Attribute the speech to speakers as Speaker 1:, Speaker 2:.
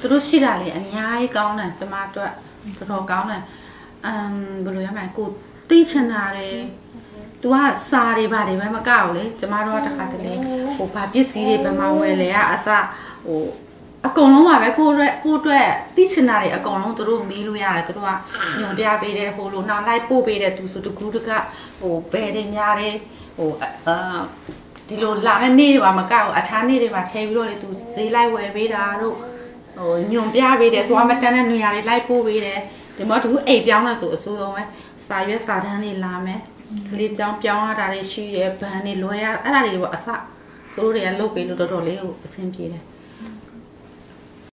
Speaker 1: သူတို့ရှိတာလေအများကြီးကောင်းတယ်ကျမတို့တော်တော်ကောင်းတယ်အမ်ဘယ်လိုရမလဲကိုသိချင်တာတယ် तू ကစာတွေဘာတွေပဲမကောက်လေကျမတို့ကတခါတလေဟိုဘာပစ္စည်းတွေဘယ်မှာဝယ်လဲကအစဟိုအကုန်လုံးပါပဲကိုအတွက်ကိုအတွက်သိချင်တာတွေအကုန်လုံးသူတို့မေးလို့ရတယ်သူတို့ကညွန်ပြပေးတယ်ဟိုလိုနောက်လိုက်ပို့ပေးတယ်သူဆိုတကူးတကဟိုဘယ်တွေများတယ်ဟိုအာဒီလိုလာတဲ့နေ့တွေပါမကောက်အခြားနေ့တွေပါချဲပြီးတော့လေသူဈေးလိုက်ဝယ်ပေးတာတို့ ဟိုညွန်ပြပေးတယ်သွားမတန်းတဲ့နေရာတွေလိုက်ပို့ပေးတယ်ဒီမှာသူအိမ်ပြောင်းလို့ဆိုအဆိုးဆုံးပဲစာရွက်စာတမ်းတွေလာမယ်ကလေးကြောင်းပြောင်းရတာတွေရှိတယ်ဗန်တွေလွှဲရအဲ့ဒါတွေပေါ့အစသူတို့တွေကလုတ်ပေးလို့တော်တော်လေးကိုအဆင်ပြေတယ်